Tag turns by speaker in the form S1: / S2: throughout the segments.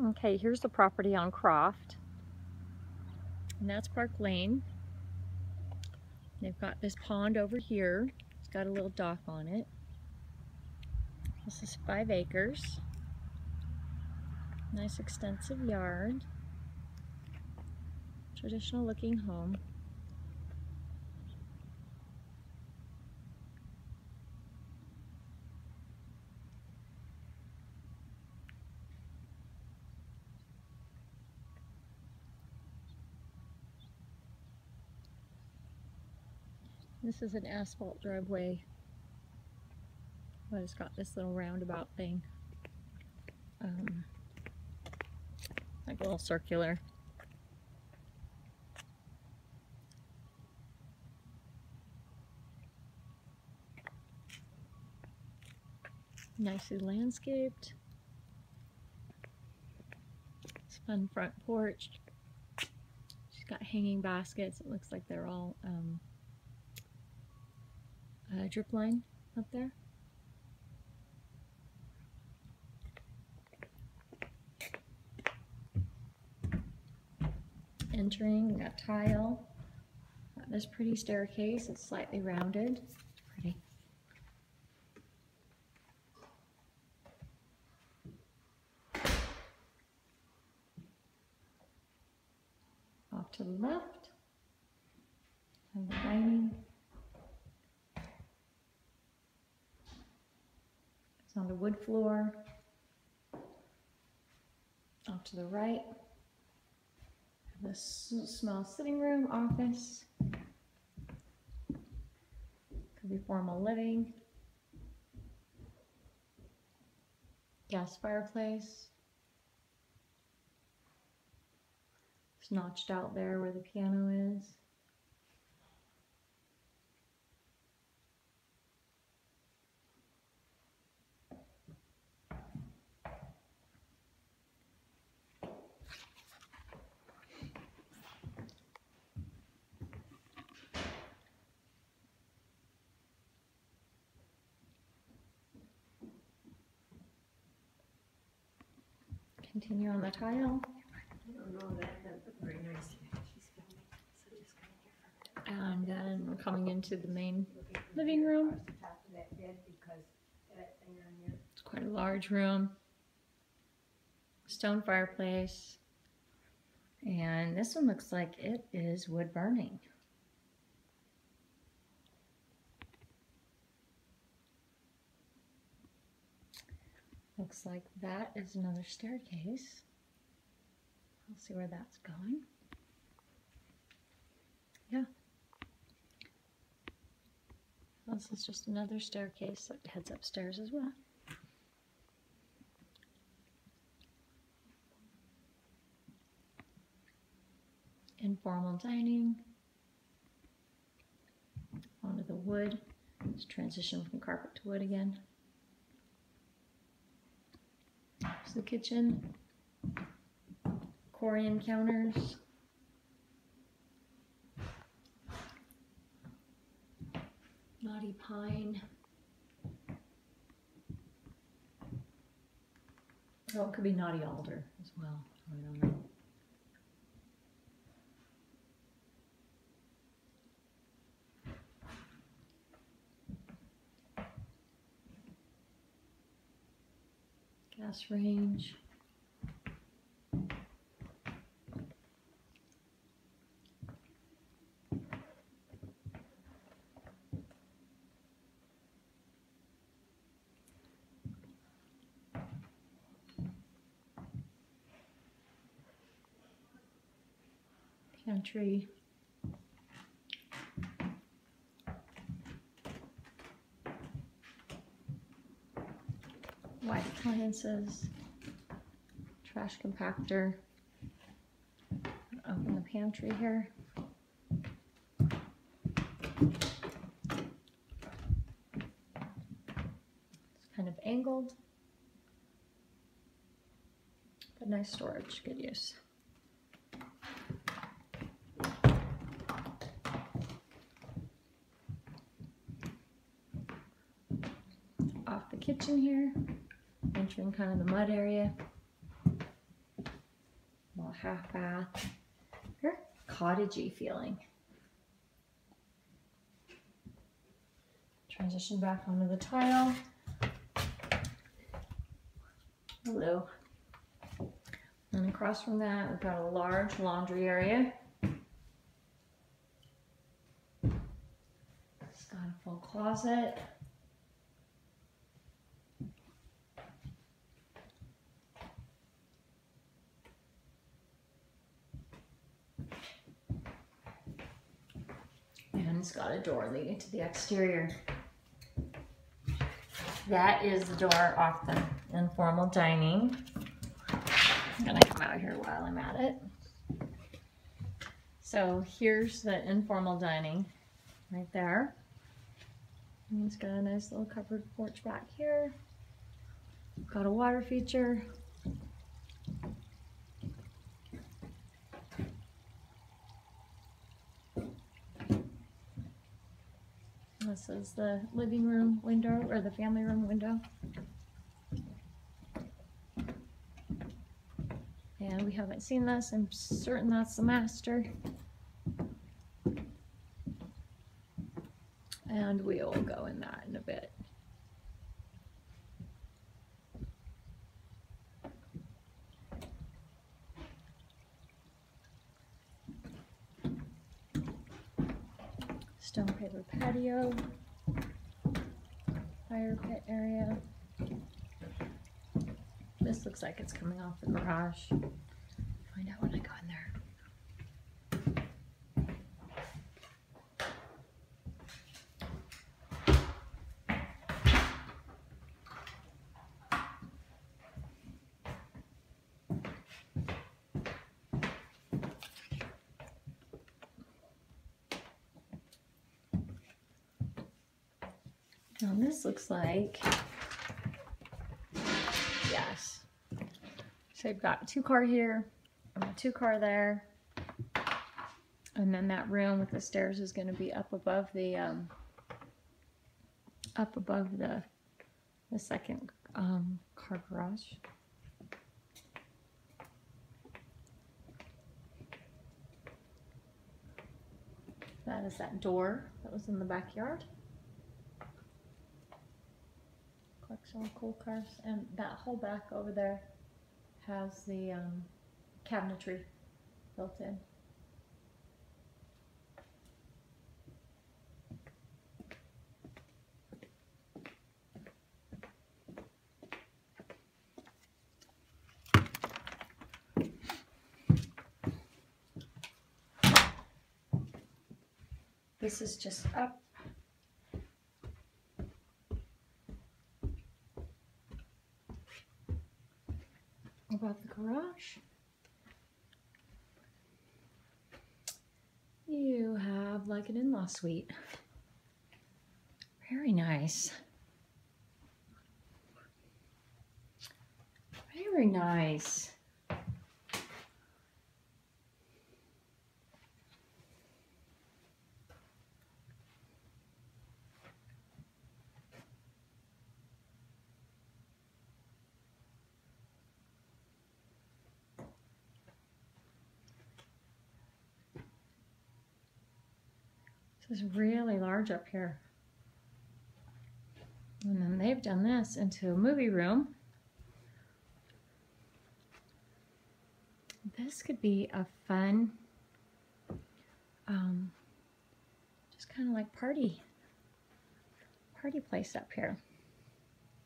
S1: Okay, here's the property on Croft. And that's Park Lane. They've got this pond over here. It's got a little dock on it. This is five acres. Nice extensive yard. Traditional looking home. This is an asphalt driveway, but it's got this little roundabout thing. Um, like a little circular. Nicely landscaped. It's fun front porch. She's got hanging baskets. It looks like they're all um, uh, drip line up there. Entering, we got tile. Got this pretty staircase. It's slightly rounded. It's pretty. Off to the left. And the dining. It's on the wood floor. Off to the right. This small sitting room, office. Could be formal living. Gas fireplace. It's notched out there where the piano is. Continue on the tile. And then we're coming into the main living room. It's quite a large room. Stone fireplace. And this one looks like it is wood burning. Looks like that is another staircase. I'll see where that's going. Yeah. This is just another staircase that heads upstairs as well. Informal dining. Onto the wood. Let's transition from carpet to wood again. The kitchen. Corian counters. Knotty pine. Oh, it could be knotty alder as well. Gas range. Pantry. White appliances, trash compactor. Open the pantry here. It's kind of angled, but nice storage, good use. Off the kitchen here entering kind of the mud area. Little half bath. Very cottagey feeling. Transition back onto the tile. Hello. And across from that, we've got a large laundry area. It's got a full closet. It's got a door leading to the exterior. That is the door off the informal dining. I'm gonna come out here while I'm at it. So here's the informal dining right there. And it's got a nice little covered porch back here. Got a water feature. This is the living room window or the family room window. And we haven't seen this. I'm certain that's the master. And we will go in that in a bit. Stone paper patio, fire pit area. This looks like it's coming off the garage. Find out when I go in there. This looks like, yes. So you've got two car here, and a two car there. And then that room with the stairs is gonna be up above the, um, up above the, the second, um, car garage. That is that door that was in the backyard. All cool cars and that whole back over there has the um, cabinetry built in. This is just up about the garage. You have like an in-law suite. Very nice. Very nice. This is really large up here. And then they've done this into a movie room. This could be a fun, um, just kind of like party, party place up here.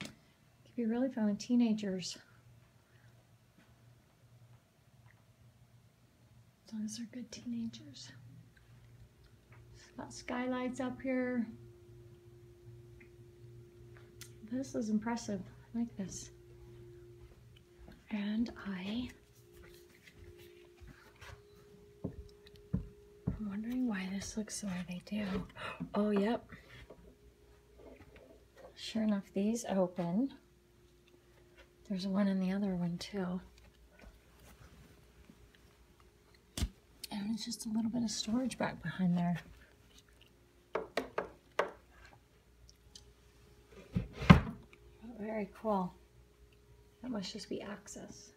S1: Could be really fun with teenagers. As long as they're good teenagers. Got skylights up here. This is impressive. I like this. And I I'm wondering why this looks the way they do. Oh, yep. Sure enough, these open. There's one in the other one too. And it's just a little bit of storage back behind there. Very cool. That must just be access.